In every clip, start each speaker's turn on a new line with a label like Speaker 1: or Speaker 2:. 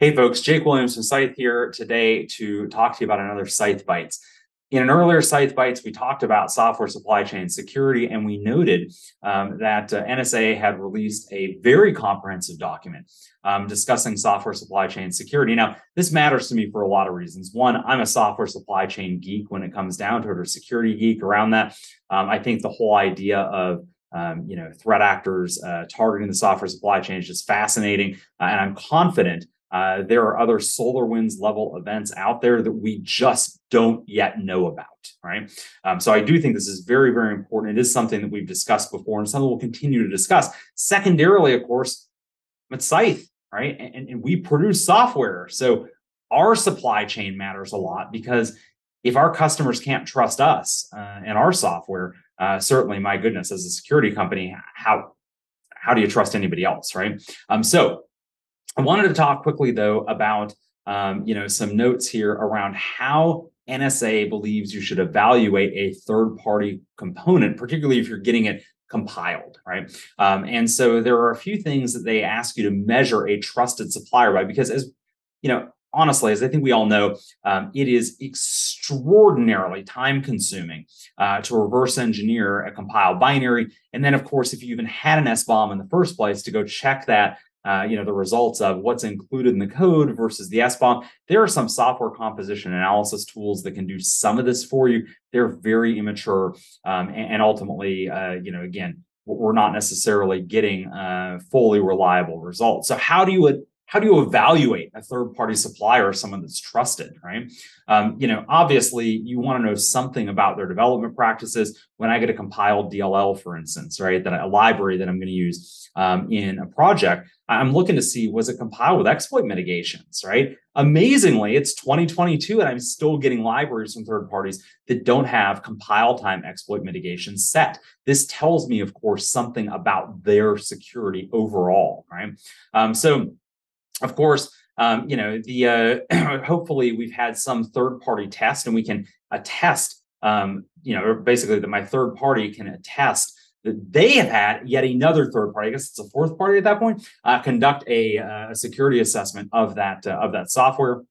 Speaker 1: Hey folks, Jake Williams from Scythe here today to talk to you about another Scythe Bytes. In an earlier Scythe Bytes, we talked about software supply chain security, and we noted um, that uh, NSA had released a very comprehensive document um, discussing software supply chain security. Now, this matters to me for a lot of reasons. One, I'm a software supply chain geek when it comes down to it, or security geek around that. Um, I think the whole idea of um, you know, threat actors uh, targeting the software supply chain is just fascinating, uh, and I'm confident uh, there are other SolarWinds level events out there that we just don't yet know about, right? Um, so I do think this is very, very important. It is something that we've discussed before and something we'll continue to discuss. Secondarily, of course, it's Scythe, right? And, and we produce software. So our supply chain matters a lot because if our customers can't trust us uh, and our software, uh, certainly, my goodness, as a security company, how how do you trust anybody else, right? Um, so I wanted to talk quickly though about um, you know some notes here around how NSA believes you should evaluate a third party component, particularly if you're getting it compiled, right? Um, and so there are a few things that they ask you to measure a trusted supplier by, because as you know, honestly, as I think we all know, um, it is extraordinarily time consuming uh, to reverse engineer a compiled binary. And then, of course, if you even had an SBOM in the first place, to go check that uh, you know, the results of what's included in the code versus the SBOM. There are some software composition analysis tools that can do some of this for you. They're very immature, um, and, and, ultimately, uh, you know, again, we're not necessarily getting uh, fully reliable results. So, how do you how do you evaluate a third party supplier or someone that's trusted right? Um, you know obviously you want to know something about their development practices. When i get a compiled dll for instance right that a library that i'm going to use um, in a project i'm looking to see was it compiled with exploit mitigations right? Amazingly it's 2022 and i'm still getting libraries from third parties that don't have compile time exploit mitigation set. This tells me of course something about their security overall right? Um, so of course, um, you know, the uh, hopefully we've had some third party test and we can attest, um, you know, basically that my third party can attest that they have had yet another third party. I guess it's a fourth party at that point. Uh, conduct a, uh, a, security assessment of that uh, of that software.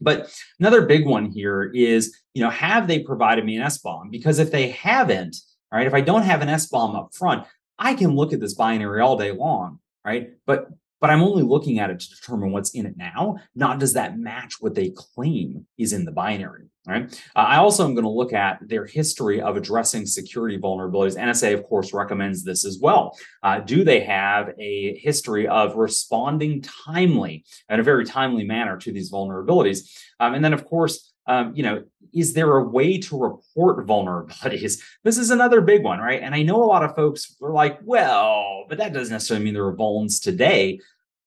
Speaker 1: But another big one here is, you know, have they provided me an SBOM? Because if they haven't, right, if I don't have an SBOM up front, I can look at this binary all day long, right? But but I'm only looking at it to determine what's in it now, not does that match what they claim is in the binary. Right. Uh, I also am going to look at their history of addressing security vulnerabilities. NSA, of course, recommends this as well. Uh, do they have a history of responding timely in a very timely manner to these vulnerabilities? Um, and then, of course, um, you know, is there a way to report vulnerabilities? This is another big one, right? And I know a lot of folks are like, well, but that doesn't necessarily mean there are vulns today.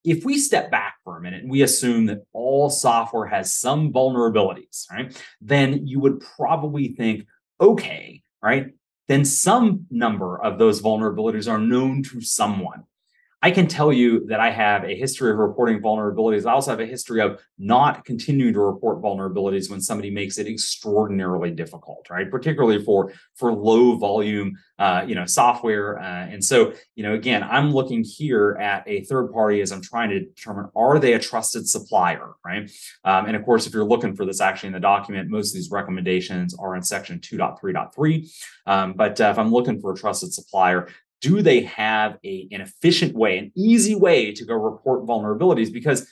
Speaker 1: If we step back for a minute and we assume that all software has some vulnerabilities, right? Then you would probably think, okay, right? Then some number of those vulnerabilities are known to someone. I can tell you that I have a history of reporting vulnerabilities. I also have a history of not continuing to report vulnerabilities when somebody makes it extraordinarily difficult, right? Particularly for for low volume, uh, you know, software. Uh, and so, you know, again, I'm looking here at a third party as I'm trying to determine are they a trusted supplier, right? Um, and of course, if you're looking for this actually in the document, most of these recommendations are in section 2.3.3. Um, but uh, if I'm looking for a trusted supplier, do they have a, an efficient way, an easy way to go report vulnerabilities? Because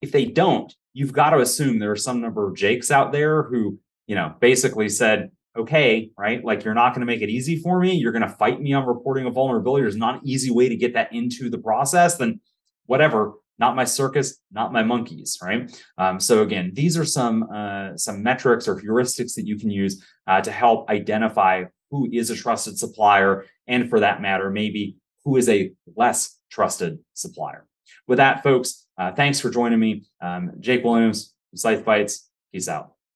Speaker 1: if they don't, you've got to assume there are some number of Jakes out there who, you know, basically said, okay, right? Like you're not going to make it easy for me. You're going to fight me on reporting a vulnerability. There's not an easy way to get that into the process. Then whatever, not my circus, not my monkeys, right? Um, so again, these are some uh, some metrics or heuristics that you can use uh, to help identify who is a trusted supplier, and for that matter, maybe who is a less trusted supplier. With that, folks, uh, thanks for joining me. Um, Jake Williams, Scythe Bytes. Peace out.